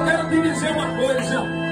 eu quero te dizer uma coisa.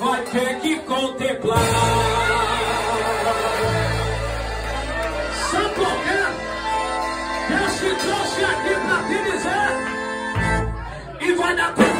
vai ter que contemplar. Só porque? Deus te trouxe aqui para te dizer e vai dar tempo.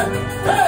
Ha!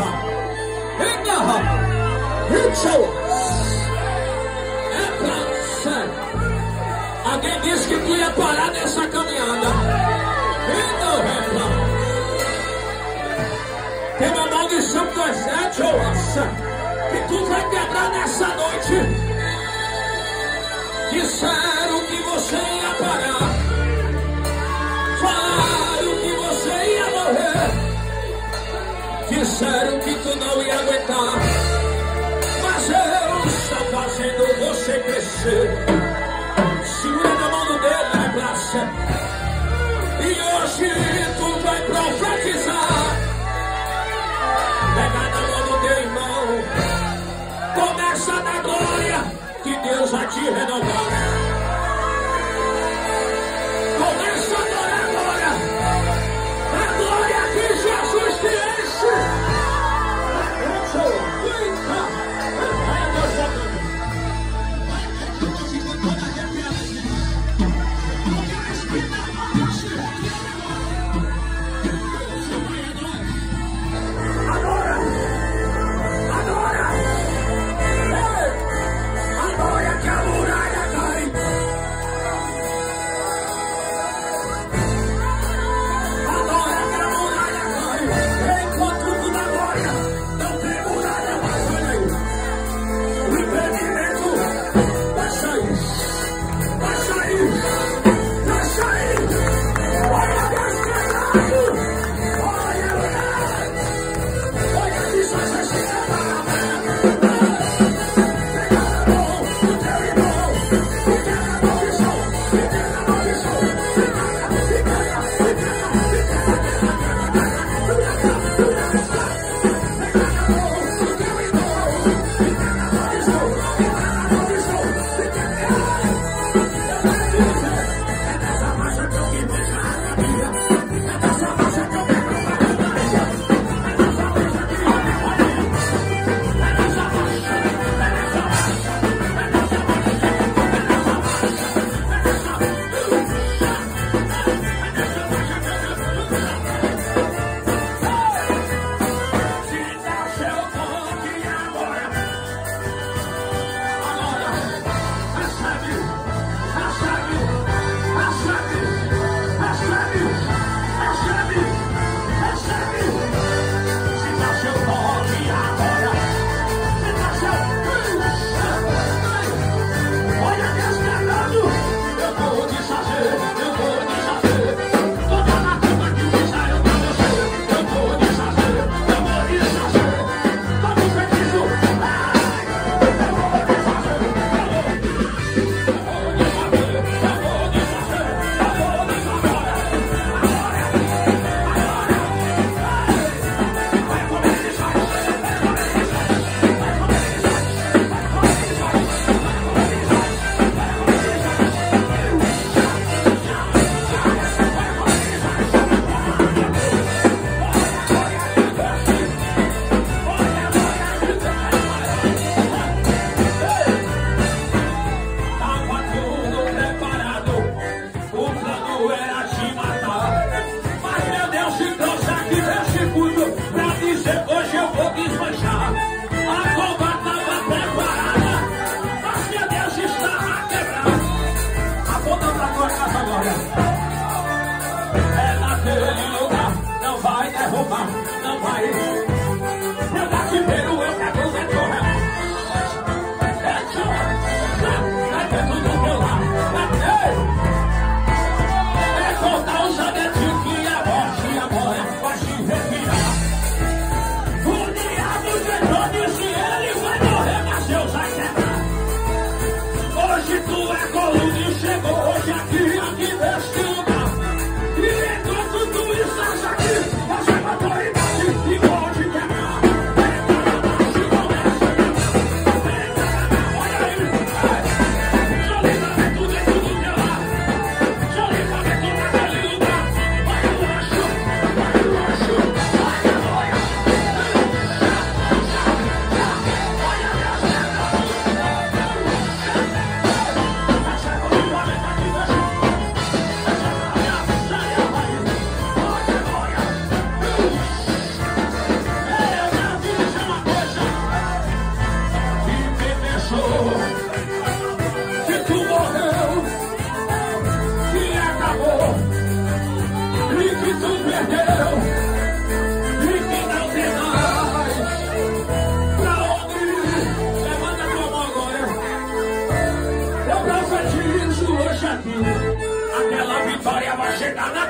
Inahaba, Inahaba, Ritchell, é. é, é Alguém disse que tu ia parar nessa caminhada. Então, é Inahaba, tem uma maldição do exército, que tu vai quebrar nessa noite. Disseram que você ia parar. disseram que tu não ia aguentar. Mas eu estou fazendo você crescer. Segura na mão do dedo na graça. E hoje tu vai profetizar. Pega na mão do teu irmão. Começa na glória que Deus vai te renovar. Bye.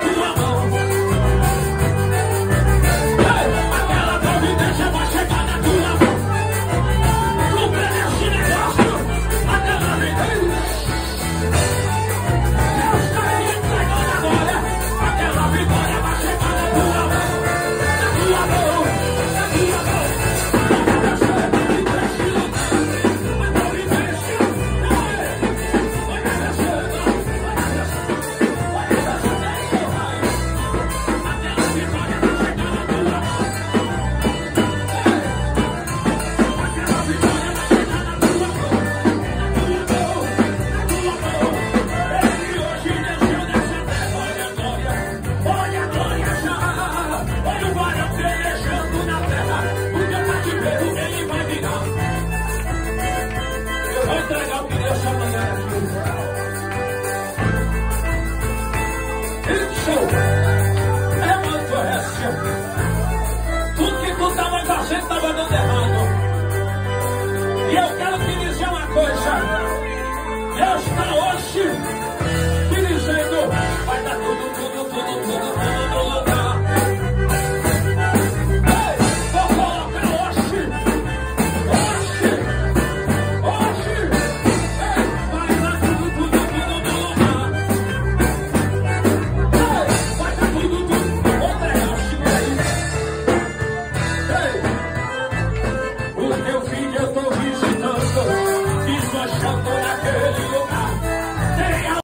Whoa.